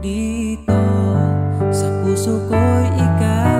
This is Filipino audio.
dito sa puso ko'y ikaw.